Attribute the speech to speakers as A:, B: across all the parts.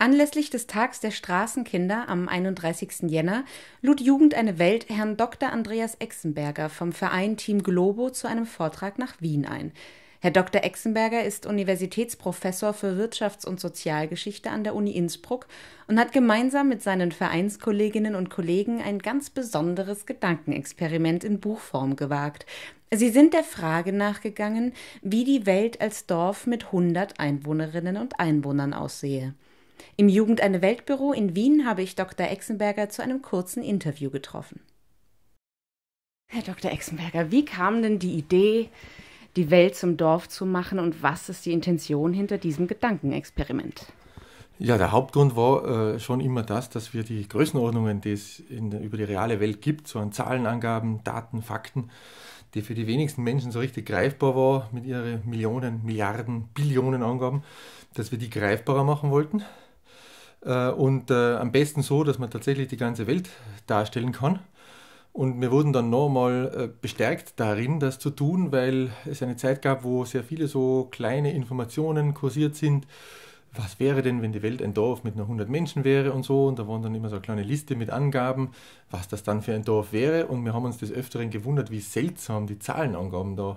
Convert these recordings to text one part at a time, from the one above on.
A: Anlässlich des Tags der Straßenkinder am 31. Jänner lud Jugend eine Welt Herrn Dr. Andreas Exenberger vom Verein Team Globo zu einem Vortrag nach Wien ein. Herr Dr. Exenberger ist Universitätsprofessor für Wirtschafts- und Sozialgeschichte an der Uni Innsbruck und hat gemeinsam mit seinen Vereinskolleginnen und Kollegen ein ganz besonderes Gedankenexperiment in Buchform gewagt. Sie sind der Frage nachgegangen, wie die Welt als Dorf mit 100 Einwohnerinnen und Einwohnern aussehe. Im Jugend eine Weltbüro in Wien habe ich Dr. Exenberger zu einem kurzen Interview getroffen. Herr Dr. Exenberger, wie kam denn die Idee, die Welt zum Dorf zu machen und was ist die Intention hinter diesem Gedankenexperiment?
B: Ja, der Hauptgrund war äh, schon immer das, dass wir die Größenordnungen, die es in, über die reale Welt gibt, so an Zahlenangaben, Daten, Fakten, die für die wenigsten Menschen so richtig greifbar war mit ihren Millionen, Milliarden, Billionen Angaben, dass wir die greifbarer machen wollten. Äh, und äh, am besten so, dass man tatsächlich die ganze Welt darstellen kann. Und wir wurden dann nochmal äh, bestärkt darin, das zu tun, weil es eine Zeit gab, wo sehr viele so kleine Informationen kursiert sind. Was wäre denn, wenn die Welt ein Dorf mit nur 100 Menschen wäre und so? Und da waren dann immer so eine kleine Liste mit Angaben, was das dann für ein Dorf wäre. Und wir haben uns des Öfteren gewundert, wie seltsam die Zahlenangaben da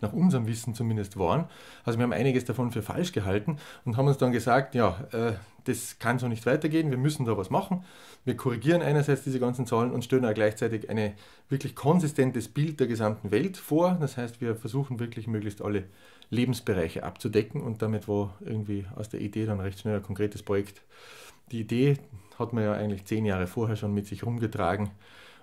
B: nach unserem Wissen zumindest waren. Also wir haben einiges davon für falsch gehalten und haben uns dann gesagt, ja, äh, das kann so nicht weitergehen, wir müssen da was machen. Wir korrigieren einerseits diese ganzen Zahlen und stellen auch gleichzeitig ein wirklich konsistentes Bild der gesamten Welt vor. Das heißt, wir versuchen wirklich möglichst alle Lebensbereiche abzudecken und damit war irgendwie aus der Idee dann recht schnell ein konkretes Projekt. Die Idee hat man ja eigentlich zehn Jahre vorher schon mit sich rumgetragen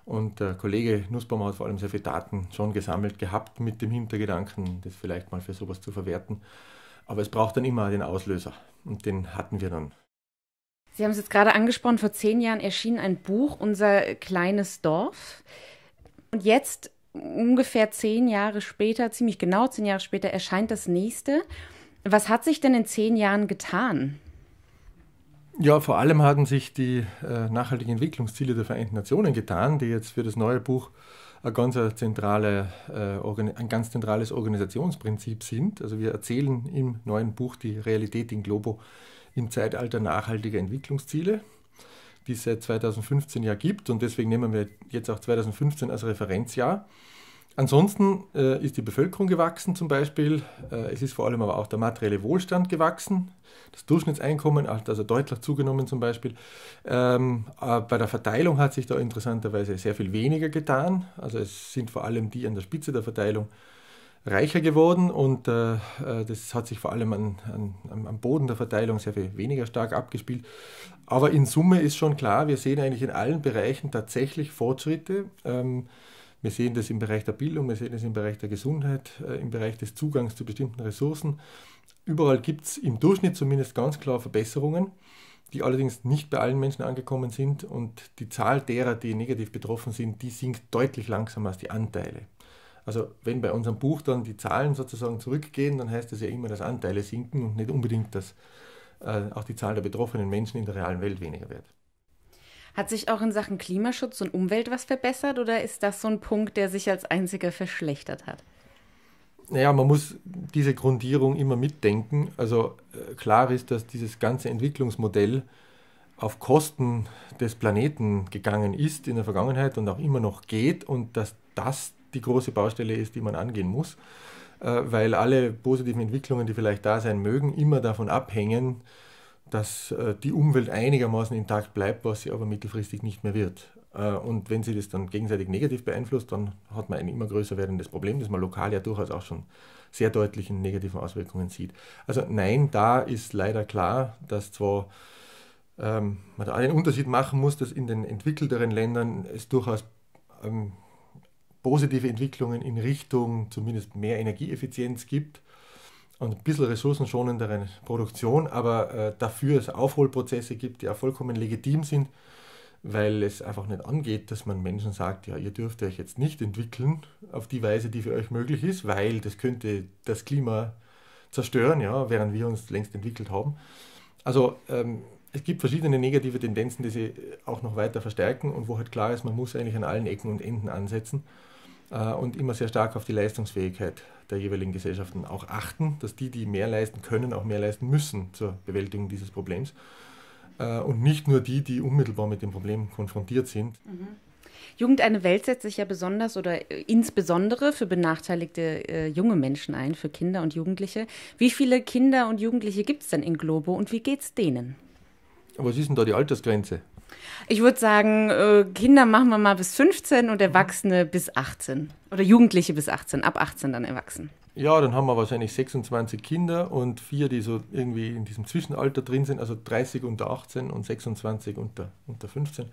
B: und der Kollege Nussbaum hat vor allem sehr viele Daten schon gesammelt gehabt mit dem Hintergedanken, das vielleicht mal für sowas zu verwerten. Aber es braucht dann immer den Auslöser und den hatten wir dann.
A: Sie haben es jetzt gerade angesprochen, vor zehn Jahren erschien ein Buch, Unser kleines Dorf. Und jetzt, ungefähr zehn Jahre später, ziemlich genau zehn Jahre später, erscheint das nächste. Was hat sich denn in zehn Jahren getan?
B: Ja, vor allem hatten sich die äh, nachhaltigen Entwicklungsziele der Vereinten Nationen getan, die jetzt für das neue Buch ein ganz, zentrale, äh, ein ganz zentrales Organisationsprinzip sind. Also wir erzählen im neuen Buch die Realität in Globo im Zeitalter nachhaltiger Entwicklungsziele, die es seit 2015 ja gibt und deswegen nehmen wir jetzt auch 2015 als Referenzjahr. Ansonsten äh, ist die Bevölkerung gewachsen zum Beispiel. Äh, es ist vor allem aber auch der materielle Wohlstand gewachsen. Das Durchschnittseinkommen hat also deutlich zugenommen zum Beispiel. Ähm, äh, bei der Verteilung hat sich da interessanterweise sehr viel weniger getan. Also es sind vor allem die an der Spitze der Verteilung reicher geworden und äh, äh das hat sich vor allem an, an, am Boden der Verteilung sehr viel weniger stark abgespielt. Aber in Summe ist schon klar, wir sehen eigentlich in allen Bereichen tatsächlich Fortschritte. Ähm, wir sehen das im Bereich der Bildung, wir sehen das im Bereich der Gesundheit, äh, im Bereich des Zugangs zu bestimmten Ressourcen. Überall gibt es im Durchschnitt zumindest ganz klar Verbesserungen, die allerdings nicht bei allen Menschen angekommen sind und die Zahl derer, die negativ betroffen sind, die sinkt deutlich langsamer als die Anteile. Also wenn bei unserem Buch dann die Zahlen sozusagen zurückgehen, dann heißt das ja immer, dass Anteile sinken und nicht unbedingt, dass äh, auch die Zahl der betroffenen Menschen in der realen Welt weniger wird.
A: Hat sich auch in Sachen Klimaschutz und Umwelt was verbessert oder ist das so ein Punkt, der sich als einziger verschlechtert hat?
B: Naja, man muss diese Grundierung immer mitdenken. Also äh, klar ist, dass dieses ganze Entwicklungsmodell auf Kosten des Planeten gegangen ist in der Vergangenheit und auch immer noch geht und dass das die große Baustelle ist, die man angehen muss, äh, weil alle positiven Entwicklungen, die vielleicht da sein mögen, immer davon abhängen, dass äh, die Umwelt einigermaßen intakt bleibt, was sie aber mittelfristig nicht mehr wird. Äh, und wenn sie das dann gegenseitig negativ beeinflusst, dann hat man ein immer größer werdendes Problem, das man lokal ja durchaus auch schon sehr deutlich in negativen Auswirkungen sieht. Also nein, da ist leider klar, dass zwar ähm, man da einen Unterschied machen muss, dass in den entwickelteren Ländern es durchaus ähm, positive Entwicklungen in Richtung zumindest mehr Energieeffizienz gibt und ein bisschen ressourcenschonendere Produktion, aber äh, dafür es Aufholprozesse gibt, die auch vollkommen legitim sind, weil es einfach nicht angeht, dass man Menschen sagt, ja, ihr dürft euch jetzt nicht entwickeln auf die Weise, die für euch möglich ist, weil das könnte das Klima zerstören, ja, während wir uns längst entwickelt haben. Also ähm, es gibt verschiedene negative Tendenzen, die sie auch noch weiter verstärken und wo halt klar ist, man muss eigentlich an allen Ecken und Enden ansetzen und immer sehr stark auf die Leistungsfähigkeit der jeweiligen Gesellschaften auch achten, dass die, die mehr leisten können, auch mehr leisten müssen zur Bewältigung dieses Problems. äh, und nicht nur die, die unmittelbar mit dem Problem konfrontiert sind.
A: Mhm. Jugend eine Welt setzt sich ja besonders oder äh, insbesondere für benachteiligte äh, junge Menschen ein, für Kinder und Jugendliche. Wie viele Kinder und Jugendliche gibt es denn in Globo und wie geht es denen?
B: Was ist denn da die Altersgrenze?
A: Ich würde sagen, äh, Kinder machen wir mal bis 15 und Erwachsene bis 18. Oder Jugendliche bis 18, ab 18 dann erwachsen.
B: Ja, dann haben wir wahrscheinlich 26 Kinder und vier, die so irgendwie in diesem Zwischenalter drin sind, also 30 unter 18 und 26 unter, unter 15.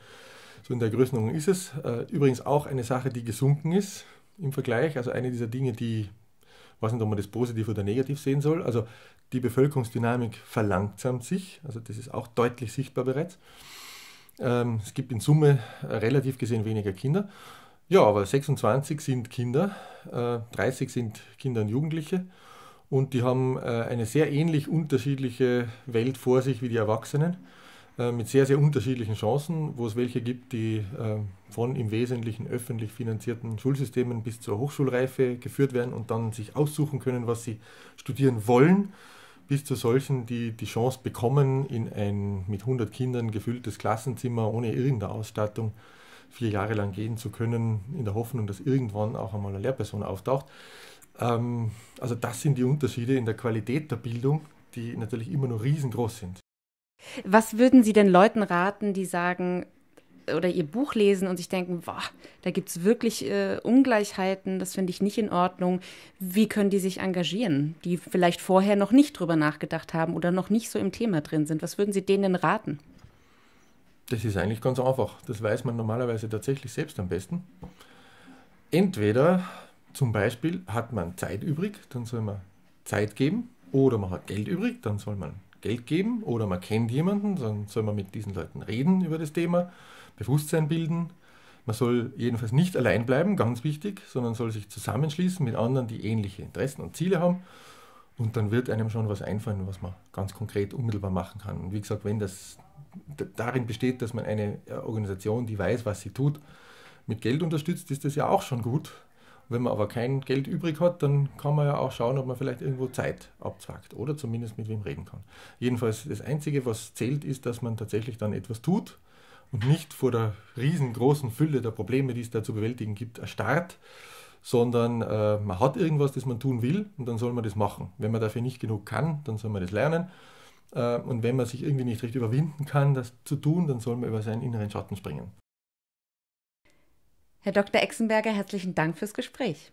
B: So in der Größenordnung ist es. Äh, übrigens auch eine Sache, die gesunken ist im Vergleich. Also eine dieser Dinge, die, ich weiß nicht, ob man das positiv oder negativ sehen soll. Also die Bevölkerungsdynamik verlangsamt sich. Also das ist auch deutlich sichtbar bereits. Ähm, es gibt in Summe relativ gesehen weniger Kinder. Ja, aber 26 sind Kinder, 30 äh, sind Kinder und Jugendliche und die haben äh, eine sehr ähnlich unterschiedliche Welt vor sich wie die Erwachsenen. Äh, mit sehr, sehr unterschiedlichen Chancen, wo es welche gibt, die äh, von im Wesentlichen öffentlich finanzierten Schulsystemen bis zur Hochschulreife geführt werden und dann sich aussuchen können, was sie studieren wollen, bis zu solchen, die die Chance bekommen, in ein mit 100 Kindern gefülltes Klassenzimmer ohne irgendeine Ausstattung vier Jahre lang gehen zu können, in der Hoffnung, dass irgendwann auch einmal eine Lehrperson auftaucht. Ähm, also das sind die Unterschiede in der Qualität der Bildung, die natürlich immer noch riesengroß sind.
A: Was würden Sie denn Leuten raten, die sagen oder Ihr Buch lesen und sich denken, boah, da gibt es wirklich äh, Ungleichheiten, das finde ich nicht in Ordnung. Wie können die sich engagieren, die vielleicht vorher noch nicht drüber nachgedacht haben oder noch nicht so im Thema drin sind? Was würden Sie denen raten?
B: Das ist eigentlich ganz einfach. Das weiß man normalerweise tatsächlich selbst am besten. Entweder zum Beispiel hat man Zeit übrig, dann soll man Zeit geben, oder man hat Geld übrig, dann soll man Geld geben oder man kennt jemanden, dann soll man mit diesen Leuten reden über das Thema, Bewusstsein bilden. Man soll jedenfalls nicht allein bleiben, ganz wichtig, sondern soll sich zusammenschließen mit anderen, die ähnliche Interessen und Ziele haben. Und dann wird einem schon was einfallen, was man ganz konkret unmittelbar machen kann. Und wie gesagt, wenn das darin besteht, dass man eine Organisation, die weiß, was sie tut, mit Geld unterstützt, ist das ja auch schon gut. Wenn man aber kein Geld übrig hat, dann kann man ja auch schauen, ob man vielleicht irgendwo Zeit abzwackt oder zumindest mit wem reden kann. Jedenfalls das Einzige, was zählt, ist, dass man tatsächlich dann etwas tut und nicht vor der riesengroßen Fülle der Probleme, die es da zu bewältigen gibt, erstarrt, sondern äh, man hat irgendwas, das man tun will und dann soll man das machen. Wenn man dafür nicht genug kann, dann soll man das lernen. Äh, und wenn man sich irgendwie nicht recht überwinden kann, das zu tun, dann soll man über seinen inneren Schatten springen.
A: Herr Dr. Exenberger, herzlichen Dank fürs Gespräch.